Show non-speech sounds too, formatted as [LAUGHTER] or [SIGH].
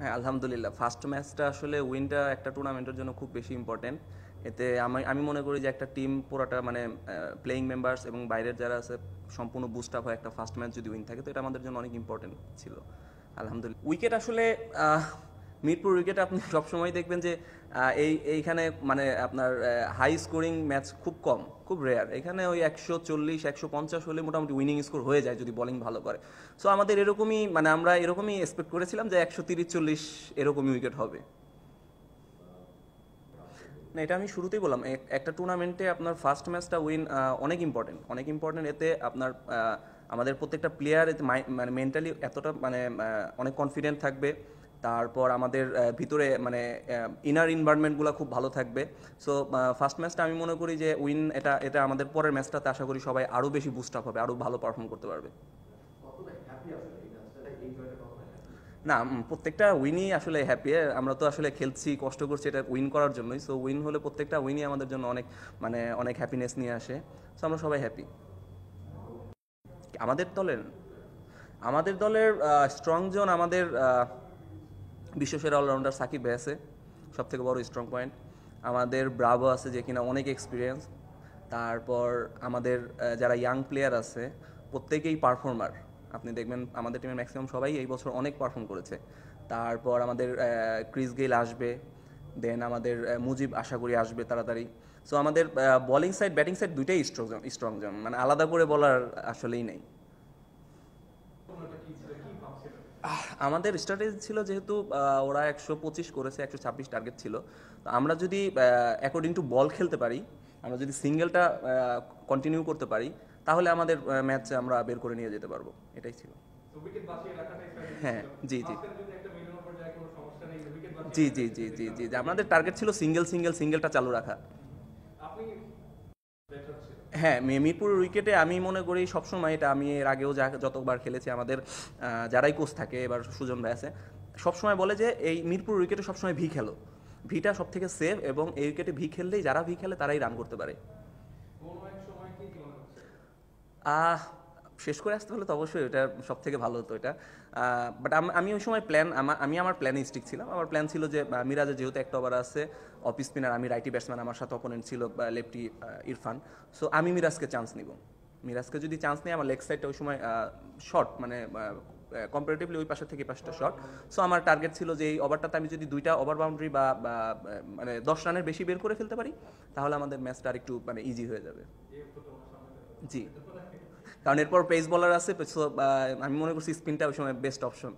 হ্যাঁ আলহামদুলিল্লাহ। ফার্স্ট ম্যাচটা আসলে উইনটা একটা টুর্নামেন্টের জন্য খুব বেশি ইম্পর্টেন্ট এতে আমি আমি মনে করি যে একটা টিম পুরোটা মানে প্লেয়িং মেম্বার্স এবং বাইরের যারা আছে, সম্পূর্ণ বুস্ট আপ হয় একটা ফার্স্ট ম্যাচ যদি উইন থাকে, তো এটা আমাদের জন্য অনেক ইম্পর্টেন্ট ছিল। আলহামদুলিল্লাহ। উইকেট আসলে মিরপুর উইকেটে আপনি [LAUGHS] সবসময় দেখবেন যে এই, এইখানে মানে আপনার হাই স্কোরিং ম্যাচ খুব কম, খুব রেয়ার এখানে ওই একশো চল্লিশ, একশো পঞ্চাশ হলে মোটামুটি উইনিং স্কোর হয়ে যায় যদি বলিং ভালো করে। সো আমাদের এরকমই মানে আমরা এরকমই এক্সপেক্ট করেছিলাম যে একশো তিরিশ, চল্লিশ এরকমই উইকেট হবে। না, এটা আমি শুরুতেই বললাম এক- একটা টুর্নামেন্টে আপনার ফার্স্ট ম্যাচটা উইন অনেক ইম্পর্টেন্ট অনেক ইম্পর্টেন্ট এতে আপনার আমাদের প্রত্যেকটা প্লেয়ার এতে মানে মেন্টালি এতটা মানে অনেক কনফিডেন্ট থাকবে। তারপর আমাদের ভিতরে মানে ইনার ইনভারনমেন্টগুলো খুব ভালো থাকবে। সো ফার্স্ট ম্যাচটা আমি মনে করি যে উইন এটা এটা আমাদের পরের ম্যাচটাতে আশা করি সবাই আরও বেশি বুস্ট আপ হবে আরও ভালো পারফর্ম করতে পারবে। না প্রত্যেকটা উইনই আসলে হ্যাপি আমরা তো আসলে খেলছি, কষ্ট করছি এটা উইন করার জন্যই। সো উইন হলে প্রত্যেকটা উইনই আমাদের জন্য অনেক মানে অনেক হ্যাপিনেস নিয়ে আসে। সো আমরা সবাই হ্যাপি আমাদের দলের আমাদের দলের স্ট্রং জোন আমাদের বিশ্বসেরা অলরাউন্ডার সাকিব আছে সব থেকে বড় স্ট্রং পয়েন্ট আমাদের ব্রাভো আছে যে কিনা অনেক এক্সপিরিয়েন্স তারপর আমাদের যারা ইয়াং প্লেয়ার আছে, প্রত্যেকেই পারফর্মার আপনি দেখবেন আমাদের টিমের ম্যাক্সিমাম সবাই এই বছর অনেক পারফর্ম করেছে। তারপর আমাদের ক্রিস গেইল আসবে। দেন আমাদের মুজিব আশা করি আসবে তাড়াতাড়ি। সো আমাদের বলিং সাইড ব্যাটিং সাইড দুইটাই স্ট্রং স্ট্রং জন মানে আলাদা করে বলার আসলেই নেই। আমাদের স্ট্র্যাটেজি ছিল যেহেতু ওরা একশো পঁচিশ করেছে একশো ছাব্বিশ টার্গেট ছিল। তো আমরা যদি অ্যাকর্ডিং টু বল খেলতে পারি আমরা যদি সিঙ্গেলটা কন্টিনিউ করতে পারি তাহলে আমাদের ম্যাচ আমরা বের করে নিয়ে যেতে পারব। এটাই ছিল। হ্যাঁ জি জি। জি জি জি জি জি আমাদের টার্গেট ছিল সিঙ্গেল সিঙ্গেল সিঙ্গেলটা চালু রাখা। হ্যাঁ মেমিরপুর উইকেটে আমি মনে করি সবসময় এটা আমি এর আগেও যা যতবার খেলেছি আমাদের যারাই কোচ থাকে এবার সুজন ভাই আছে সবসময় বলে যে এই মিরপুর উইকেটে সবসময় ভি খেলো। ভিটা সব থেকে সেফ এবং এই উইকেটে ভি খেললেই যারা ভি খেলে তারাই রান করতে পারে। আহ শেষ করে আসতে হলে তো অবশ্যই এটা সব থেকে ভালো হতো এটা। বাট আমি ওই সময় প্ল্যান আমি আমার প্ল্যানে স্টিক ছিলাম। আমার প্ল্যান ছিল যে আহ, মিরাজের যেহেতু একটা ওভার আছে অফ স্পিনার আমি রাইটি ব্যাটসম্যান আমার সাথে অপোনেন্ট ছিল লেফটি ইরফান। সো আমি মিরাজকে চান্স নিব। মিরাজকে যদি চান্স নিই আমার লেগ সাইডটা ওই সময় শর্ট মানে কম্পারেটিভলি ওই পাশে থেকে এই পাশটা শর্ট সো আমার টার্গেট ছিল যে এই ওভারটাতে আমি যদি দুইটা ওভার বাউন্ডারি বা, মানে দশ রানের বেশি বের করে ফেলতে পারি তাহলে আমাদের ম্যাচটা আর একটু মানে ইজি হয়ে যাবে। জি। কারণ এরপর পেস বলার আছে আমি মনে করছি স্পিনটা ওই সময় বেস্ট অপশন